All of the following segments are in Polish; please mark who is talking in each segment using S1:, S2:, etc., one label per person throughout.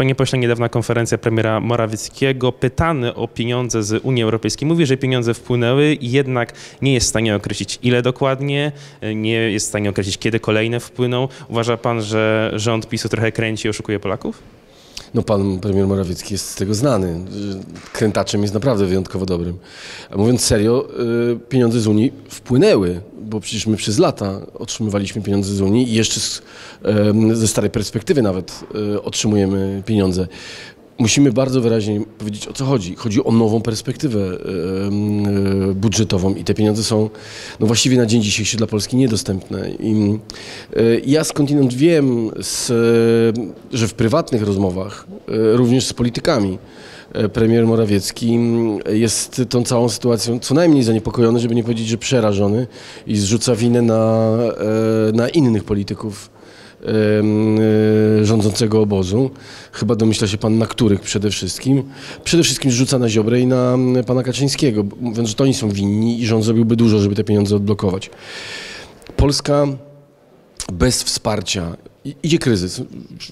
S1: Panie pośle, niedawna konferencja premiera Morawieckiego, pytany o pieniądze z Unii Europejskiej, mówi, że pieniądze wpłynęły, jednak nie jest w stanie określić ile dokładnie, nie jest w stanie określić kiedy kolejne wpłyną. Uważa pan, że rząd PiSu trochę kręci i oszukuje Polaków?
S2: No pan premier Morawiecki jest z tego znany. Krętaczem jest naprawdę wyjątkowo dobrym. A mówiąc serio, y, pieniądze z Unii wpłynęły, bo przecież my przez lata otrzymywaliśmy pieniądze z Unii i jeszcze z, ze starej perspektywy nawet y, otrzymujemy pieniądze musimy bardzo wyraźnie powiedzieć o co chodzi. Chodzi o nową perspektywę e, budżetową i te pieniądze są no właściwie na dzień dzisiejszy dla Polski niedostępne. I e, ja skądinąd wiem, z, że w prywatnych rozmowach, e, również z politykami, premier Morawiecki jest tą całą sytuacją co najmniej zaniepokojony, żeby nie powiedzieć, że przerażony i zrzuca winę na, na innych polityków E, rządzącego obozu. Chyba domyśla się pan na których przede wszystkim. Przede wszystkim rzuca na Ziobrę i na pana Kaczyńskiego, mówiąc, że to oni są winni i rząd zrobiłby dużo, żeby te pieniądze odblokować. Polska bez wsparcia Idzie kryzys.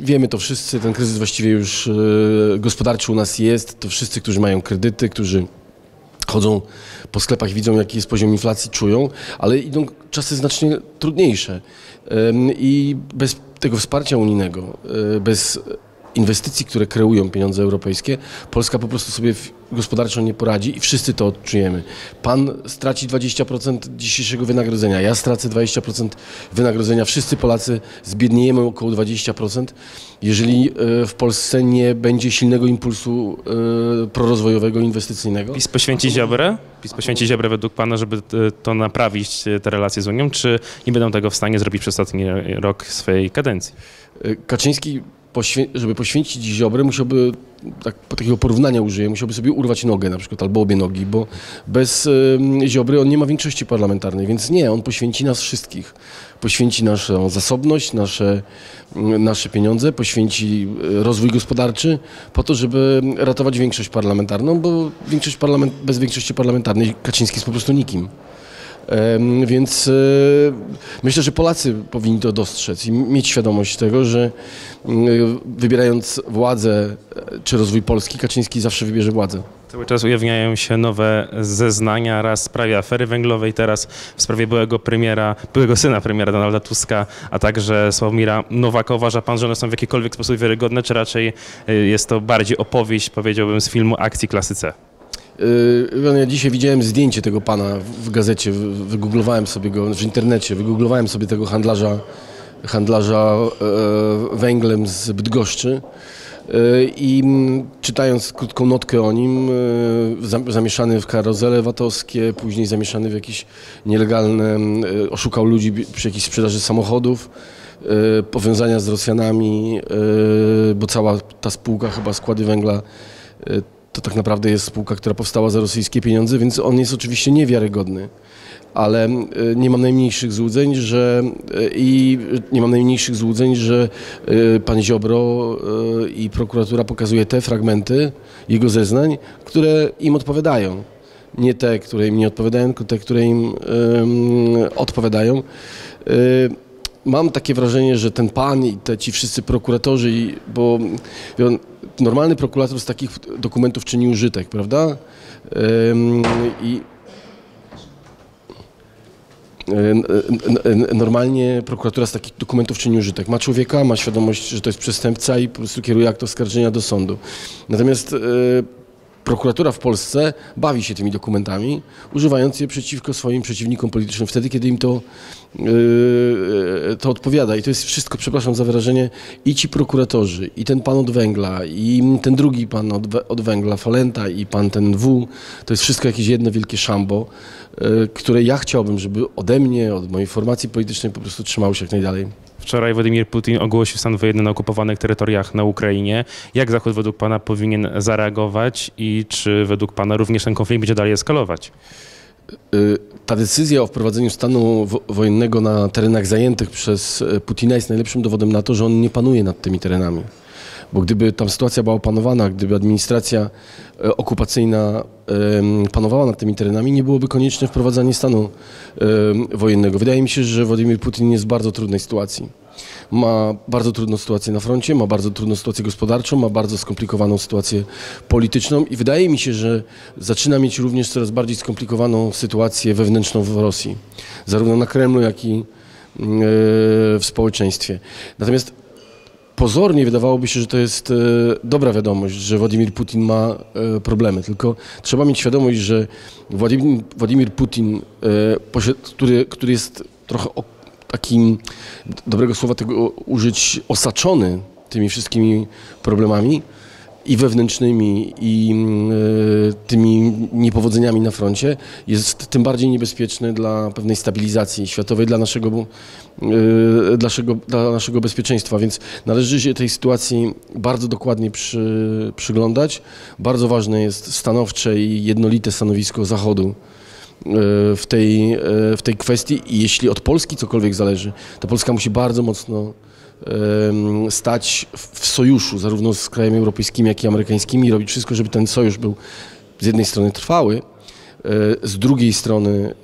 S2: Wiemy to wszyscy. Ten kryzys właściwie już e, gospodarczy u nas jest. To wszyscy, którzy mają kredyty, którzy chodzą po sklepach, widzą jaki jest poziom inflacji, czują, ale idą czasy znacznie trudniejsze. I bez tego wsparcia unijnego, e, bez inwestycji, które kreują pieniądze europejskie, Polska po prostu sobie gospodarczo nie poradzi i wszyscy to odczujemy. Pan straci 20% dzisiejszego wynagrodzenia, ja stracę 20% wynagrodzenia, wszyscy Polacy zbiedniejemy około 20%, jeżeli e, w Polsce nie będzie silnego impulsu e, prorozwojowego, inwestycyjnego.
S1: PiS poświęci Ziobrę? PiS poświęci Ziobrę według Pana, żeby to naprawić, te relacje z Unią, czy nie będą tego w stanie zrobić przez ostatni rok swojej kadencji?
S2: Kaczyński żeby poświęcić Ziobrę, musiałby, tak, takiego porównania użyję, musiałby sobie urwać nogę na przykład, albo obie nogi, bo bez y, Ziobry on nie ma większości parlamentarnej, więc nie, on poświęci nas wszystkich. Poświęci naszą zasobność, nasze, nasze pieniądze, poświęci rozwój gospodarczy po to, żeby ratować większość parlamentarną, bo większość parlament, bez większości parlamentarnej Kaczyński jest po prostu nikim. Więc e, myślę, że Polacy powinni to dostrzec i mieć świadomość tego, że wybierając władzę e, czy rozwój Polski, Kaczyński zawsze wybierze władzę.
S1: Cały czas ujawniają się nowe zeznania, raz w sprawie afery węglowej, teraz w sprawie byłego premiera, byłego syna premiera Donalda Tuska, a także Sławomira Nowakowa. Uważa pan, że one są w jakikolwiek sposób wiarygodne, czy raczej e, jest to bardziej opowieść, powiedziałbym, z filmu akcji klasy C?
S2: Yy, ja dzisiaj widziałem zdjęcie tego pana w gazecie, wygooglowałem sobie go w internecie, wygooglowałem sobie tego handlarza, handlarza e, węglem z Bydgoszczy. E, i czytając krótką notkę o nim, e, zamieszany w karozele VAT-owskie, później zamieszany w jakieś nielegalne, oszukał ludzi przy jakiejś sprzedaży samochodów, powiązania z Rosjanami, bo cała ta spółka chyba Składy Węgla to tak naprawdę jest spółka, która powstała za rosyjskie pieniądze, więc on jest oczywiście niewiarygodny. Ale e, nie mam najmniejszych złudzeń, że e, i nie mam najmniejszych złudzeń, że e, pan Ziobro i prokuratura pokazuje te fragmenty jego zeznań, które im odpowiadają. Nie te, które im nie odpowiadają, tylko te, które im odpowiadają mam takie wrażenie, że ten pan i te ci wszyscy prokuratorzy, bo normalny prokurator z takich dokumentów czyni użytek, prawda? I normalnie prokuratura z takich dokumentów czyni użytek. Ma człowieka, ma świadomość, że to jest przestępca i po prostu kieruje akt oskarżenia do sądu. Natomiast e, prokuratura w Polsce bawi się tymi dokumentami, używając je przeciwko swoim przeciwnikom politycznym, wtedy, kiedy im to, yy, to odpowiada. I to jest wszystko, przepraszam za wyrażenie, i ci prokuratorzy, i ten pan od węgla, i ten drugi pan od, od węgla, Falenta, i pan ten W, to jest wszystko jakieś jedno wielkie szambo, yy, które ja chciałbym, żeby ode mnie, od mojej formacji politycznej po prostu trzymało się jak najdalej.
S1: Wczoraj Władimir Putin ogłosił stan wojenny na okupowanych terytoriach na Ukrainie. Jak Zachód według Pana powinien zareagować i czy według Pana również ten konflikt będzie dalej eskalować?
S2: Y, ta decyzja o wprowadzeniu stanu wojennego na terenach zajętych przez y, Putina jest najlepszym dowodem na to, że on nie panuje nad tymi terenami. Bo gdyby tam sytuacja była opanowana, gdyby administracja y, okupacyjna panowała nad tymi terenami, nie byłoby konieczne wprowadzanie stanu wojennego. Wydaje mi się, że Władimir Putin jest w bardzo trudnej sytuacji. ma bardzo trudną sytuację na froncie, ma bardzo trudną sytuację gospodarczą, ma bardzo skomplikowaną sytuację polityczną i wydaje mi się, że zaczyna mieć również coraz bardziej skomplikowaną sytuację wewnętrzną w Rosji, zarówno na Kremlu, jak i yy, w społeczeństwie. Natomiast pozornie wydawałoby się, że to jest e, dobra wiadomość, że Władimir Putin ma e, problemy. Tylko trzeba mieć świadomość, że Władimir, Putin, e, który, który jest trochę takim, dobrego słowa tego użyć, osaczony tymi wszystkimi problemami i wewnętrznymi, i mm, e, tymi niepowodzeniami na froncie, jest tym bardziej niebezpieczny dla pewnej stabilizacji światowej, dla naszego, e, dla naszego, dla naszego bezpieczeństwa. Więc należy się tej sytuacji bardzo dokładnie przy, przyglądać. Bardzo ważne jest stanowcze i jednolite stanowisko Zachodu e, w tej, w tej kwestii i jeśli od Polski cokolwiek zależy, to Polska musi bardzo mocno stać w sojuszu zarówno z krajami europejskimi, jak i amerykańskimi i robić wszystko, żeby ten sojusz był z jednej strony trwały, e, z drugiej strony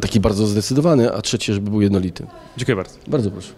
S2: taki bardzo zdecydowany, a trzecie, żeby był jednolity.
S1: Dziękuję bardzo.
S2: Bardzo proszę.